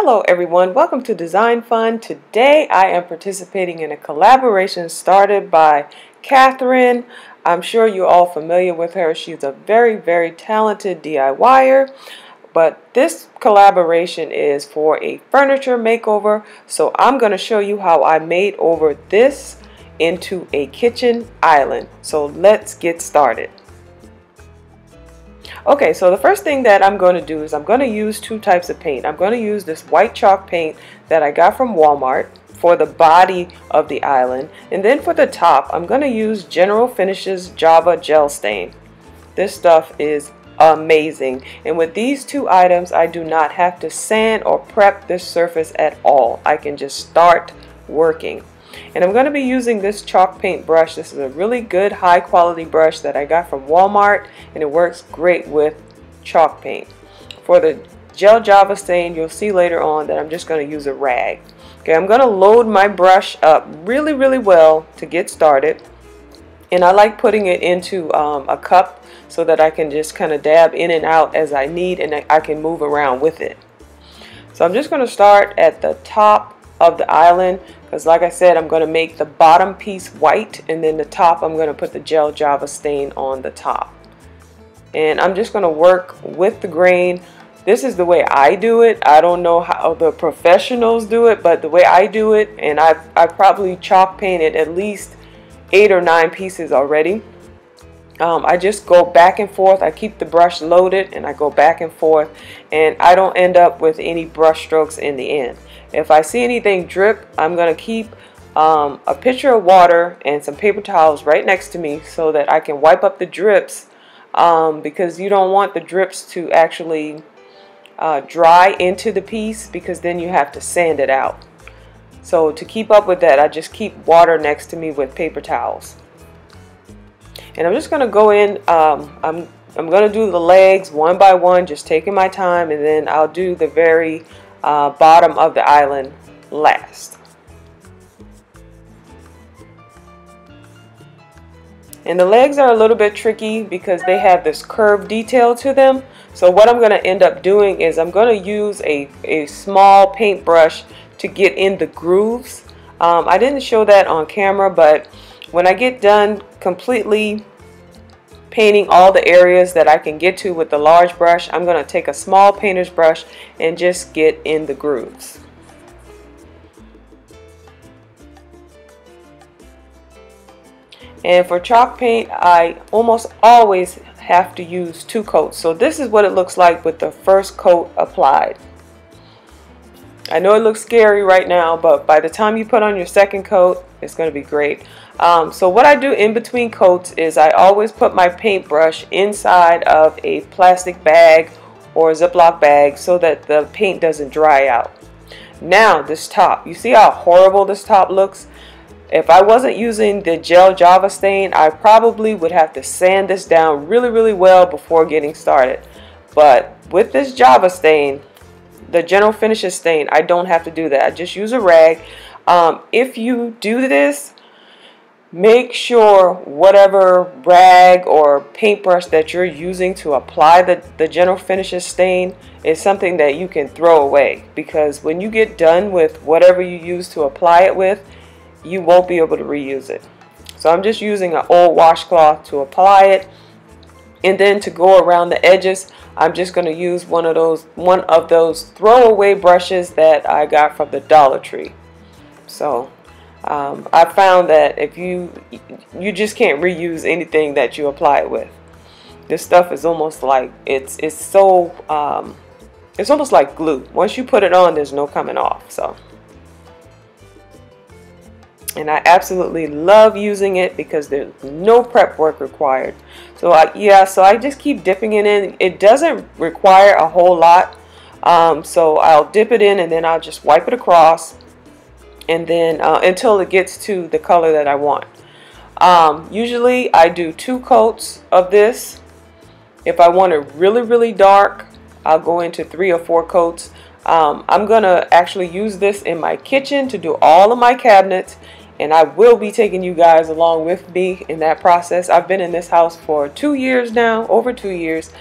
Hello everyone, welcome to Dezinefun. Today I am participating in a collaboration started by Cathryn. I'm sure you're all familiar with her. She's a very, very talented DIYer. But this collaboration is for a furniture makeover. So I'm going to show you how I made over this into a kitchen island. So let's get started. Okay, so the first thing that I'm going to do is I'm going to use two types of paint. I'm going to use this white chalk paint that I got from Walmart for the body of the island. And then for the top, I'm going to use General Finishes Java Gel Stain. This stuff is amazing. And with these two items, I do not have to sand or prep this surface at all. I can just start working. And I'm going to be using this chalk paint brush. This is a really good high quality brush that I got from Walmart and it works great with chalk paint. For the gel java stain, you'll see later on that I'm just going to use a rag. Okay, I'm going to load my brush up really, really well to get started. And I like putting it into um, a cup so that I can just kind of dab in and out as I need and I can move around with it. So I'm just going to start at the top of the island because like I said I'm going to make the bottom piece white and then the top I'm going to put the gel java stain on the top. And I'm just going to work with the grain. This is the way I do it. I don't know how the professionals do it but the way I do it and I've, I've probably chalk painted at least eight or nine pieces already um, I just go back and forth. I keep the brush loaded and I go back and forth and I don't end up with any brush strokes in the end. If I see anything drip, I'm going to keep um, a pitcher of water and some paper towels right next to me so that I can wipe up the drips um, because you don't want the drips to actually uh, dry into the piece because then you have to sand it out. So to keep up with that, I just keep water next to me with paper towels. And I'm just going to go in, um, I'm, I'm going to do the legs one by one, just taking my time, and then I'll do the very uh, bottom of the island last. And the legs are a little bit tricky because they have this curved detail to them. So what I'm going to end up doing is I'm going to use a, a small paintbrush to get in the grooves. Um, I didn't show that on camera, but when I get done completely painting all the areas that I can get to with the large brush, I'm going to take a small painter's brush and just get in the grooves. And for chalk paint, I almost always have to use two coats. So this is what it looks like with the first coat applied. I know it looks scary right now, but by the time you put on your second coat, it's going to be great. Um, so what I do in between coats is I always put my paintbrush inside of a plastic bag or Ziploc bag so that the paint doesn't dry out. Now this top, you see how horrible this top looks? If I wasn't using the gel java stain, I probably would have to sand this down really, really well before getting started. But with this java stain, the general finishes stain, I don't have to do that. I just use a rag. Um, if you do this, make sure whatever rag or paintbrush that you're using to apply the, the general finishes stain is something that you can throw away. Because when you get done with whatever you use to apply it with, you won't be able to reuse it. So I'm just using an old washcloth to apply it. And then to go around the edges I'm just going to use one of those one of those throwaway brushes that I got from the Dollar Tree. So um, I found that if you you just can't reuse anything that you apply it with this stuff is almost like it's it's so um, it's almost like glue once you put it on there's no coming off so and I absolutely love using it because there's no prep work required. So I, yeah, so I just keep dipping it in. It doesn't require a whole lot. Um, so I'll dip it in and then I'll just wipe it across and then uh, until it gets to the color that I want. Um, usually I do two coats of this. If I want it really, really dark, I'll go into three or four coats. Um, I'm going to actually use this in my kitchen to do all of my cabinets and I will be taking you guys along with me in that process. I've been in this house for two years now, over two years,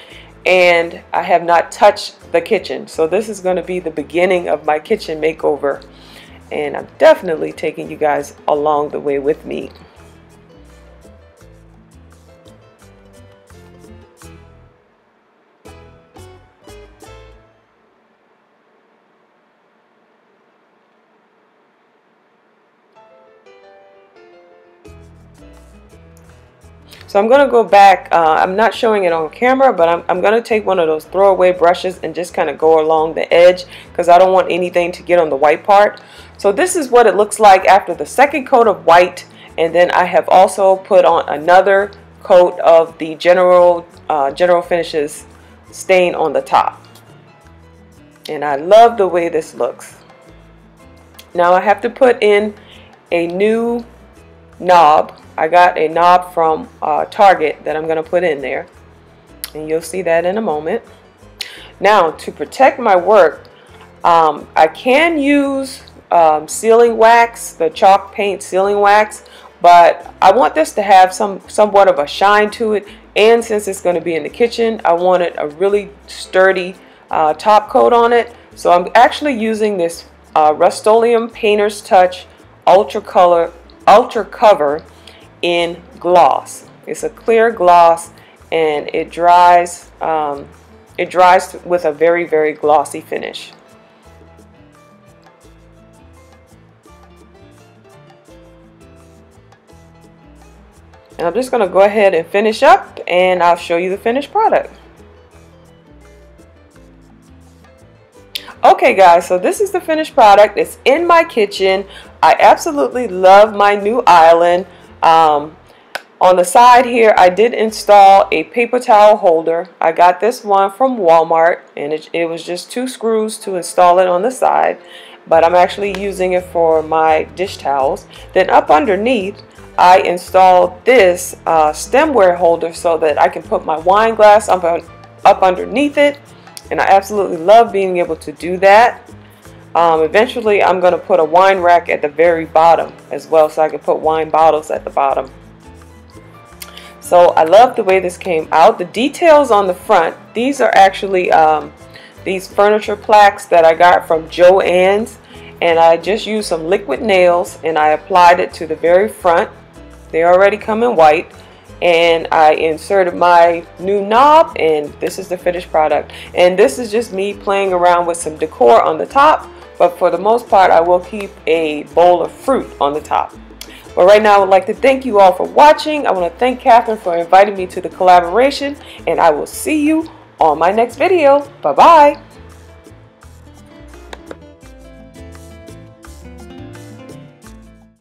and I have not touched the kitchen. So this is going to be the beginning of my kitchen makeover. And I'm definitely taking you guys along the way with me. So I'm going to go back, uh, I'm not showing it on camera, but I'm, I'm going to take one of those throwaway brushes and just kind of go along the edge because I don't want anything to get on the white part. So this is what it looks like after the second coat of white and then I have also put on another coat of the General, uh, General Finishes stain on the top. And I love the way this looks. Now I have to put in a new knob I got a knob from uh, Target that I'm going to put in there. And you'll see that in a moment. Now, to protect my work, um, I can use um, sealing wax, the chalk paint sealing wax, but I want this to have some somewhat of a shine to it. And since it's going to be in the kitchen, I wanted a really sturdy uh, top coat on it. So I'm actually using this uh, Rust-Oleum Painter's Touch Ultra Color Ultra Cover in gloss. It's a clear gloss and it dries um, it dries with a very very glossy finish. And I'm just going to go ahead and finish up and I'll show you the finished product. Okay guys, so this is the finished product. It's in my kitchen. I absolutely love my new island. Um, on the side here, I did install a paper towel holder. I got this one from Walmart, and it, it was just two screws to install it on the side. But I'm actually using it for my dish towels. Then up underneath, I installed this uh, stemware holder so that I can put my wine glass up, up underneath it. And I absolutely love being able to do that. Um, eventually, I'm going to put a wine rack at the very bottom as well so I can put wine bottles at the bottom. So I love the way this came out. The details on the front, these are actually um, these furniture plaques that I got from Joann's and I just used some liquid nails and I applied it to the very front. They already come in white and I inserted my new knob and this is the finished product and this is just me playing around with some decor on the top but for the most part I will keep a bowl of fruit on the top. But right now I would like to thank you all for watching. I want to thank Cathryn for inviting me to the collaboration and I will see you on my next video. Bye bye.